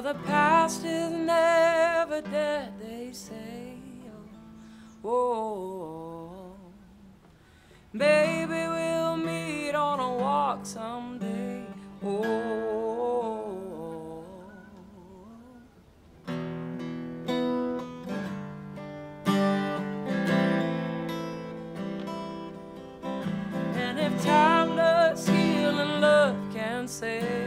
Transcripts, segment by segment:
Well, the past is never dead, they say. Oh, oh, oh. maybe we'll meet on a walk someday. Oh. oh, oh, oh. And if time does heal and love can save.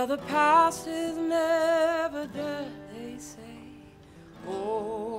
Well, the past is never dead, they say. Oh.